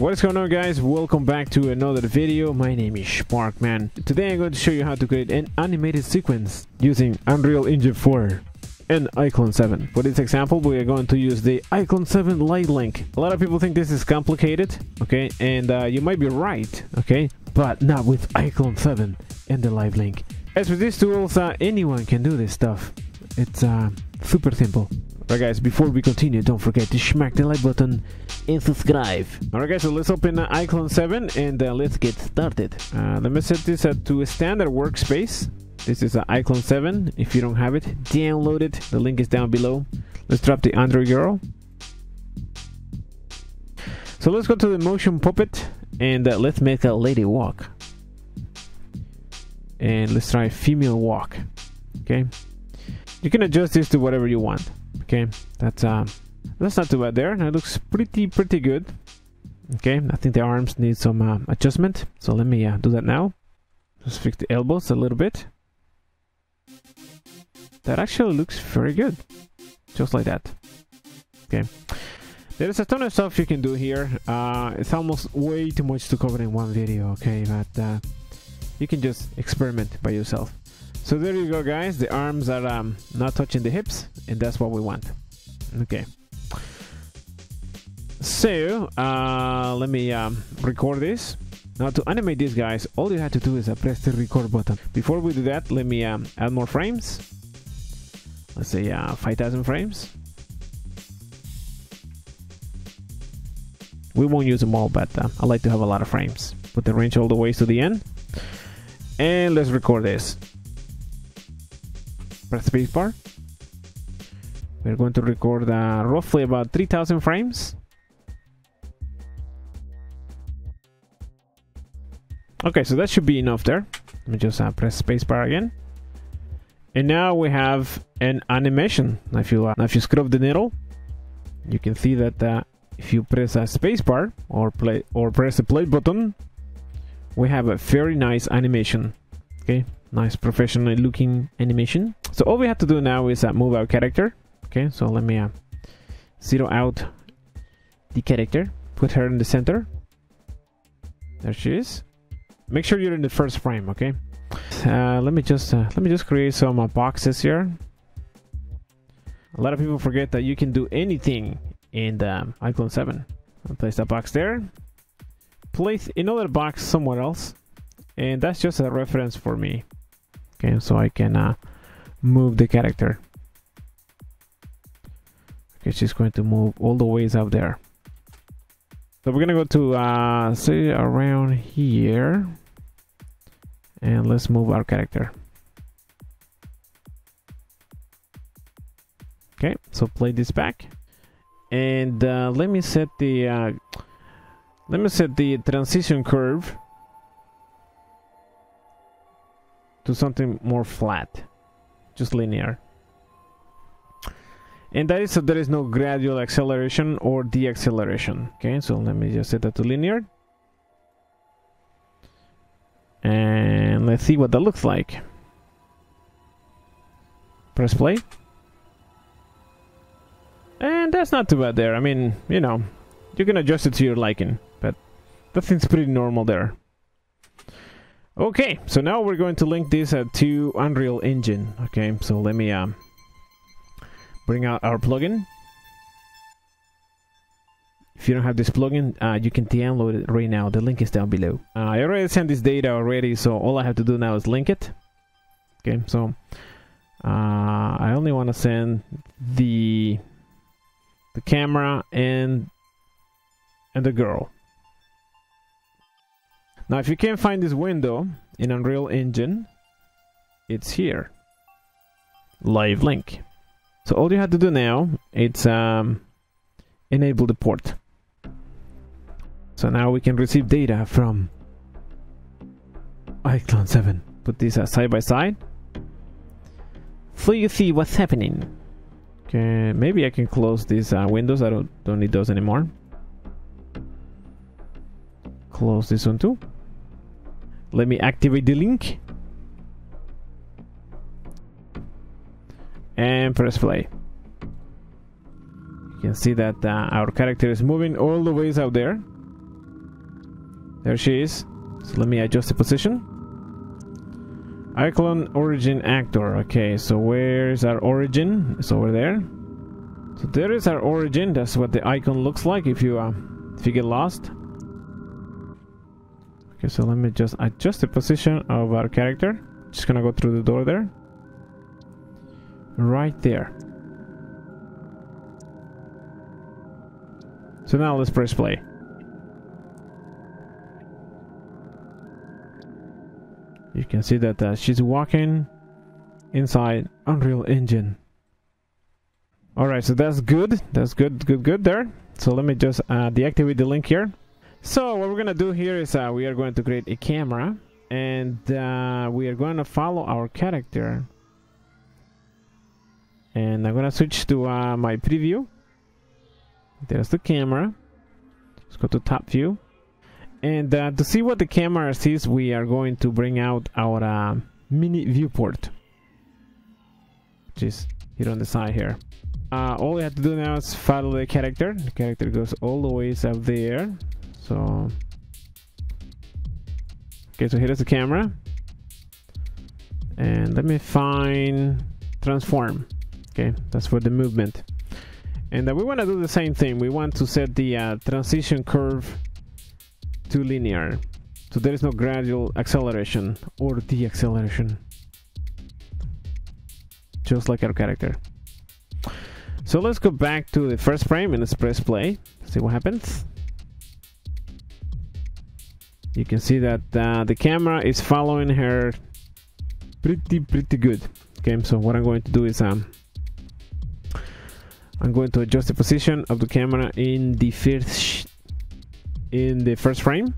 What is going on guys? Welcome back to another video. My name is Sparckman. Today I'm going to show you how to create an animated sequence using Unreal Engine 4 and iClone 7. For this example, we are going to use the iClone 7 Live Link. A lot of people think this is complicated, okay? And uh, you might be right, okay? But not with iClone 7 and the Live Link. As with these tools, uh, anyone can do this stuff. It's uh, super simple. Alright guys, before we continue, don't forget to smack the like button and subscribe. Alright guys, so let's open uh, iClone 7 and uh, let's get started. Uh, let me set this uh, to a standard workspace. This is uh, iClone 7. If you don't have it, download it. The link is down below. Let's drop the Android girl. So let's go to the motion puppet and uh, let's make a lady walk. And let's try female walk. Okay. You can adjust this to whatever you want okay that's um that's not too bad there. That looks pretty pretty good. Okay I think the arms need some uh, adjustment. So let me uh, do that now. Just fix the elbows a little bit. That actually looks very good. Just like that. Okay. There's a ton of stuff you can do here. Uh, it's almost way too much to cover in one video okay? But uh, you can just experiment by yourself so there you go guys, the arms are um, not touching the hips and that's what we want. Okay. So, uh, let me um, record this. Now to animate these guys, all you have to do is uh, press the record button. Before we do that, let me um, add more frames. Let's say uh, 5000 frames. We won't use them all, but uh, I like to have a lot of frames. Put the range all the way to the end. And let's record this press spacebar. We're going to record uh, roughly about 3000 frames. Okay, so that should be enough there. Let me just uh, press spacebar again. And now we have an animation. If you uh, if you scrub the needle, you can see that uh, if you press a spacebar or play or press the play button, we have a very nice animation. Okay, nice professional looking animation. So all we have to do now is uh, move our character. Okay so let me uh, zero out the character put her in the center. There she is. Make sure you're in the first frame okay? Uh, let me just uh, let me just create some uh, boxes here. A lot of people forget that you can do anything in the iClone 7 I'll place that box there. Place another box somewhere else. And that's just a reference for me okay so I can uh, move the character. Okay she's going to move all the ways up there. So we're gonna go to uh, say around here. And let's move our character. Okay so play this back. And uh, let me set the uh, let me set the transition curve to something more flat, just linear. And that is so there is no gradual acceleration or deceleration. Okay, so let me just set that to linear. And let's see what that looks like. Press play. And that's not too bad there. I mean, you know, you can adjust it to your liking, but that seems pretty normal there. Okay, so now we're going to link this uh, to Unreal Engine. Okay, so let me um, bring out our plugin. If you don't have this plugin, uh, you can download it right now. The link is down below. Uh, I already sent this data already, so all I have to do now is link it. Okay, so uh, I only want to send the the camera and and the girl. Now, if you can't find this window in Unreal Engine, it's here. Live link. So all you have to do now, it's um, enable the port. So now we can receive data from iClone 7. Put these side by side. So you see what's happening. Okay, maybe I can close these uh, windows. I don't, don't need those anymore. Close this one too. Let me activate the link. And press play. You can see that uh, our character is moving all the ways out there. There she is. So let me adjust the position. iClone origin actor. Okay, so where's our origin? It's over there. So there is our origin. That's what the icon looks like if you uh, if you get lost. Okay, so let me just adjust the position of our character. Just gonna go through the door there. Right there. So now let's press play. You can see that uh, she's walking inside Unreal Engine. Alright, so that's good. That's good, good, good there. So let me just uh, deactivate the link here. So what we're going to do here is uh, we are going to create a camera. And uh, we are going to follow our character. And I'm going to switch to uh, my preview. There's the camera. Let's go to top view. And uh, to see what the camera sees, we are going to bring out our uh, mini viewport. Which is here on the side here. Uh, all we have to do now is follow the character. The character goes all the ways up there. So... Okay, so here's the camera. And let me find transform. Okay, that's for the movement. And we want to do the same thing. We want to set the uh, transition curve to linear. So there is no gradual acceleration or deceleration. Just like our character. So let's go back to the first frame and let's press play. See what happens. You can see that uh, the camera is following her pretty pretty good. Okay, so what I'm going to do is um, I'm going to adjust the position of the camera in the first in the first frame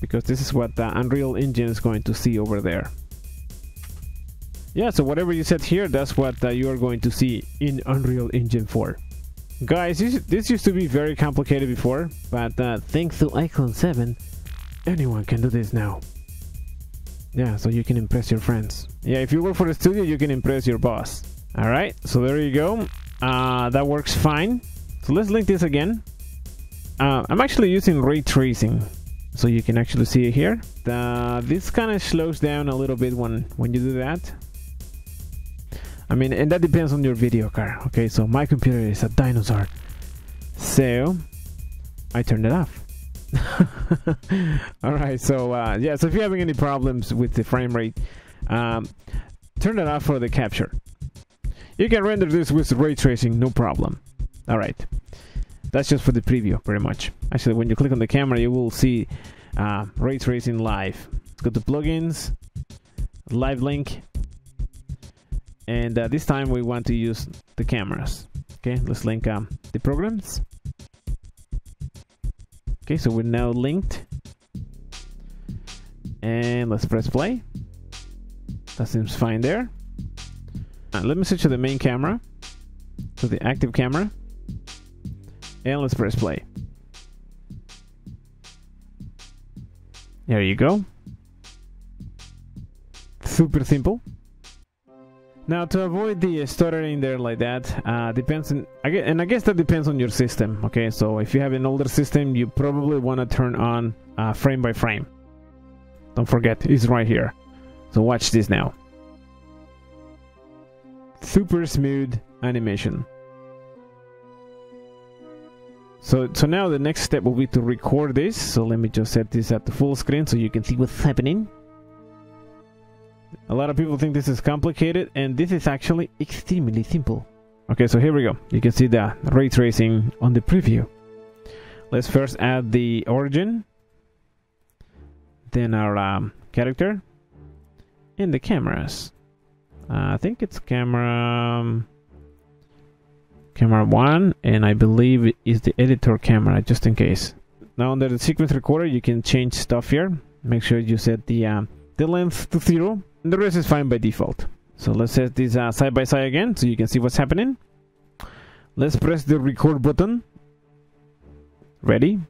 because this is what the Unreal Engine is going to see over there. Yeah, so whatever you set here, that's what uh, you are going to see in Unreal Engine 4. Guys, this, this used to be very complicated before, but uh, thanks to iClone 7, anyone can do this now. Yeah, so you can impress your friends. Yeah, if you work for the studio, you can impress your boss. Alright, so there you go. Uh, that works fine. So let's link this again. Uh, I'm actually using ray tracing, so you can actually see it here. The, this kind of slows down a little bit when, when you do that. I mean, and that depends on your video card. Okay, so my computer is a dinosaur. So, I turned it off. Alright, so uh, yeah, so if you're having any problems with the frame rate, um, turn it off for the capture. You can render this with ray tracing, no problem. Alright, that's just for the preview, pretty much. Actually, when you click on the camera, you will see uh, ray tracing live. Go to plugins, live link, and uh, this time we want to use the cameras. Okay let's link um, the programs. Okay so we're now linked. And let's press play. That seems fine there. Uh, let me switch to the main camera to the active camera. And let's press play. There you go. Super simple now, to avoid the stuttering there like that, uh, depends on, and I guess that depends on your system. Okay, so if you have an older system, you probably want to turn on uh, frame by frame. Don't forget, it's right here. So watch this now. Super smooth animation. So, so now the next step will be to record this. So let me just set this at the full screen so you can see what's happening. A lot of people think this is complicated, and this is actually extremely simple. Okay, so here we go. You can see the ray tracing on the preview. Let's first add the origin, then our um, character, and the cameras. Uh, I think it's camera um, camera one, and I believe it is the editor camera, just in case. Now under the sequence recorder, you can change stuff here. Make sure you set the um, the length to zero the rest is fine by default. So let's set this uh, side by side again so you can see what's happening. Let's press the record button. Ready?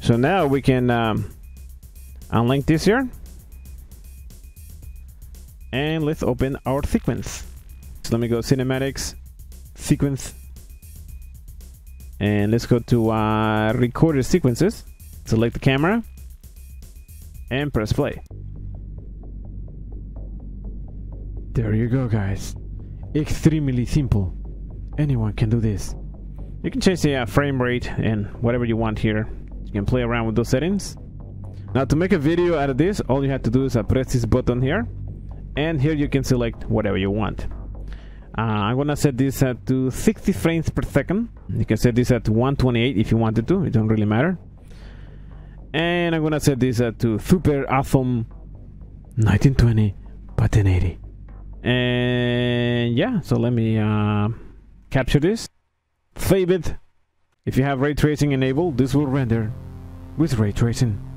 So now we can um, unlink this here. And let's open our sequence. Let me go cinematics, sequence. And let's go to uh, recorded sequences. Select the camera and press play. There you go, guys. Extremely simple. Anyone can do this. You can change the uh, frame rate and whatever you want here. You can play around with those settings. Now to make a video out of this, all you have to do is uh, press this button here. And here you can select whatever you want. Uh, I'm gonna set this at to 60 frames per second. You can set this at 128 if you wanted to. It don't really matter. And I'm gonna set this at to super awesome 1920 by 1080. And yeah, so let me uh, capture this, save it. If you have ray tracing enabled, this will render with ray tracing.